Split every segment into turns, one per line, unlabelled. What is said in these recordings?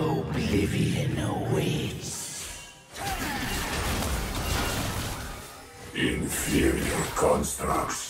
Oblivion awaits. Inferior constructs.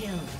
Kill.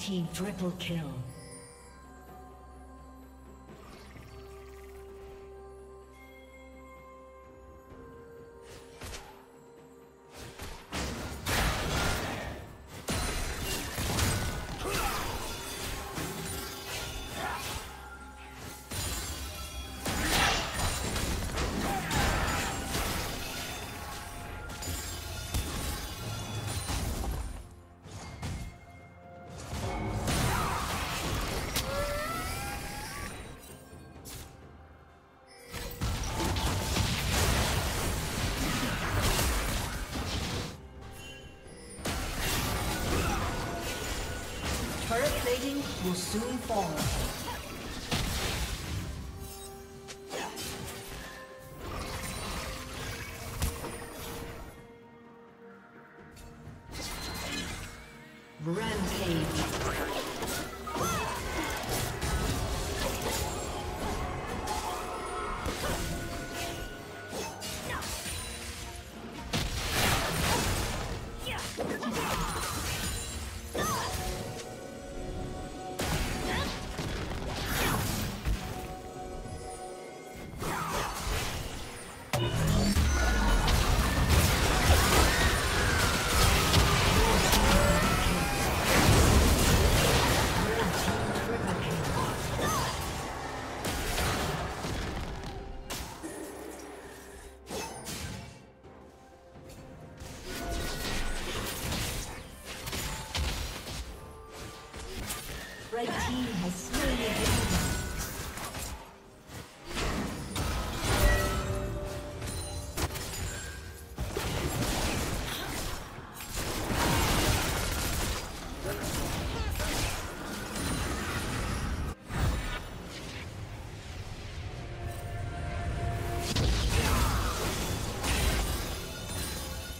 Team triple kill. Will soon fall.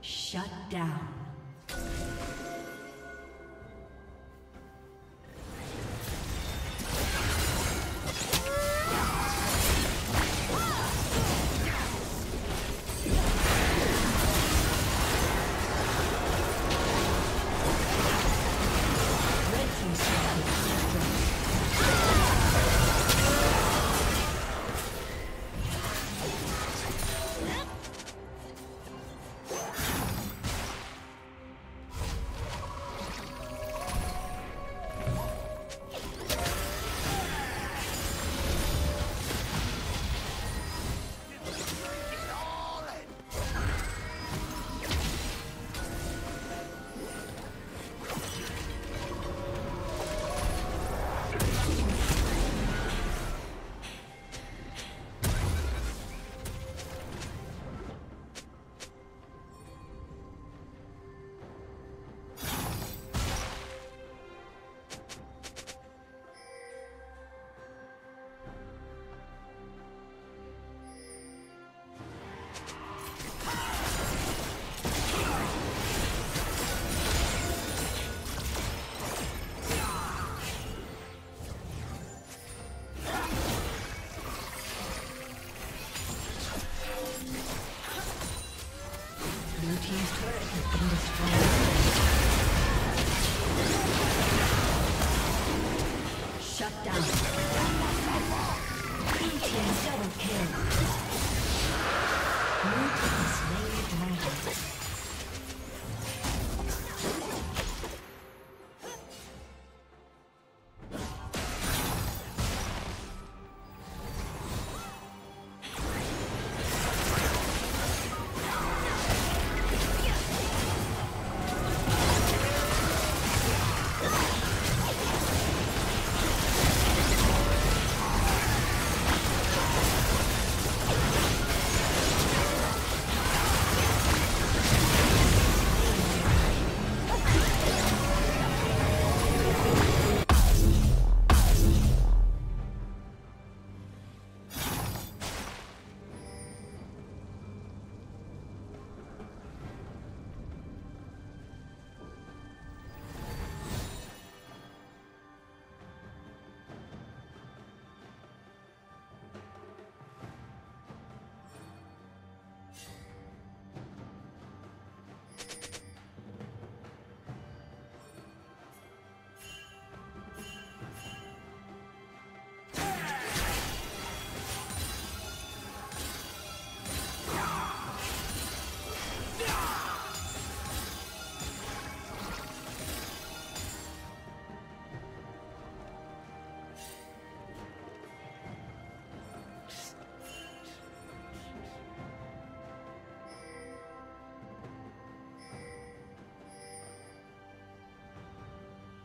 Shut down. Down.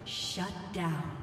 Shut down.